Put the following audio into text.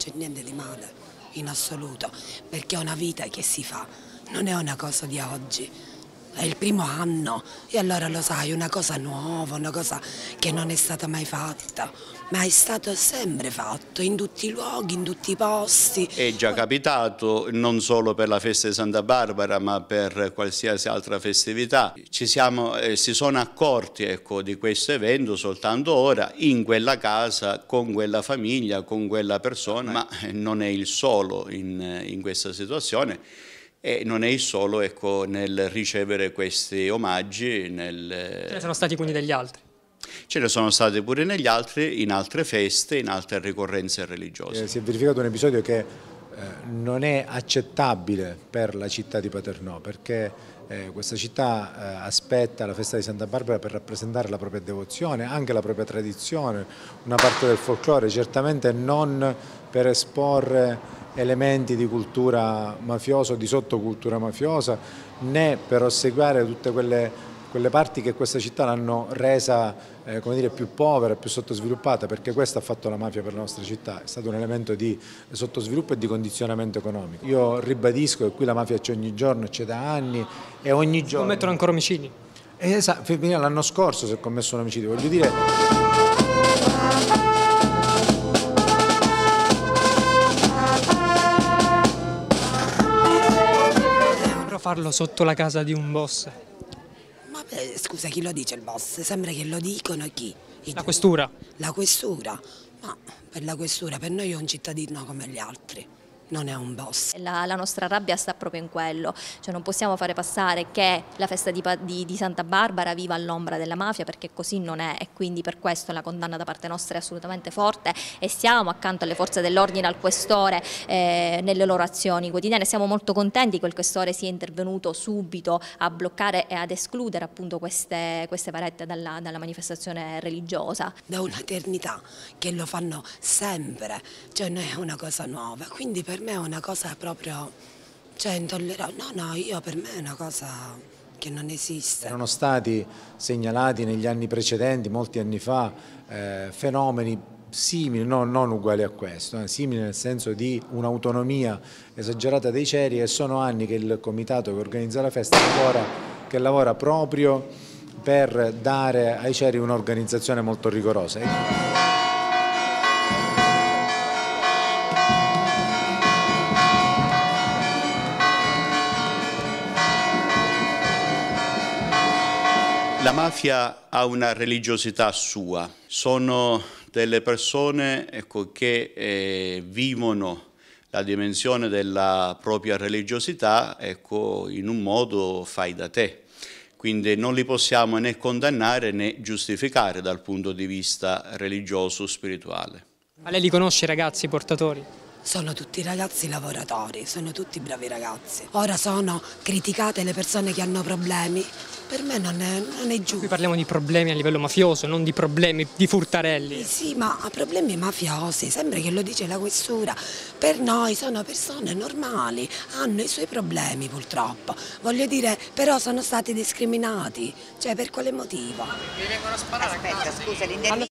c'è niente di male, in assoluto, perché è una vita che si fa, non è una cosa di oggi. È il primo anno e allora lo sai, una cosa nuova, una cosa che non è stata mai fatta, ma è stato sempre fatto in tutti i luoghi, in tutti i posti. È già capitato non solo per la festa di Santa Barbara, ma per qualsiasi altra festività. Ci siamo, eh, si sono accorti ecco, di questo evento soltanto ora, in quella casa, con quella famiglia, con quella persona, ma non è il solo in, in questa situazione e non è il solo ecco, nel ricevere questi omaggi. Nel... Ce ne sono stati quindi degli altri? Ce ne sono stati pure negli altri, in altre feste, in altre ricorrenze religiose. Eh, si è verificato un episodio che eh, non è accettabile per la città di Paternò perché eh, questa città eh, aspetta la festa di Santa Barbara per rappresentare la propria devozione, anche la propria tradizione, una parte del folklore, certamente non per esporre elementi di cultura mafiosa o di sottocultura mafiosa né per osseguire tutte quelle, quelle parti che questa città l'hanno resa eh, dire, più povera, più sottosviluppata perché questo ha fatto la mafia per la nostra città, è stato un elemento di sottosviluppo e di condizionamento economico. Io ribadisco che qui la mafia c'è ogni giorno, c'è da anni e ogni giorno... Commettono ancora omicidi? Esatto, l'anno scorso si è commesso un omicidio, voglio dire... farlo sotto la casa di un boss? Ma beh, scusa, chi lo dice il boss? Sembra che lo dicono chi? I la questura? La questura? Ma per la questura, per noi è un cittadino come gli altri non è un boss. La, la, nostra rabbia sta proprio in quello, cioè non possiamo fare passare che la festa di, di, di Santa Barbara viva all'ombra della mafia perché così non è e quindi per questo la condanna da parte nostra è assolutamente forte e siamo accanto alle forze dell'ordine, al questore eh, nelle loro azioni quotidiane. Siamo molto contenti che il questore sia intervenuto subito a bloccare e ad escludere appunto queste, queste parette dalla, dalla manifestazione religiosa. Da un'eternità che lo fanno sempre, cioè non è una cosa nuova, quindi per per me è una cosa proprio, cioè intollerabile. No, no, io per me è una cosa che non esiste. Erano stati segnalati negli anni precedenti, molti anni fa, eh, fenomeni simili, no, non uguali a questo, eh, simili nel senso di un'autonomia esagerata dei ceri e sono anni che il comitato che organizza la festa lavora, che lavora proprio per dare ai ceri un'organizzazione molto rigorosa. La mafia ha una religiosità sua, sono delle persone ecco, che eh, vivono la dimensione della propria religiosità ecco, in un modo fai da te. Quindi non li possiamo né condannare né giustificare dal punto di vista religioso spirituale. Ma lei li conosce i ragazzi portatori? Sono tutti ragazzi lavoratori, sono tutti bravi ragazzi. Ora sono criticate le persone che hanno problemi, per me non è, non è giusto. Qui parliamo di problemi a livello mafioso, non di problemi di furtarelli. Eh sì, ma problemi mafiosi, sembra che lo dice la questura. Per noi sono persone normali, hanno i suoi problemi purtroppo. Voglio dire, però sono stati discriminati. Cioè, per quale motivo? Mi vengono a sparare Aspetta, scusa, l'intervista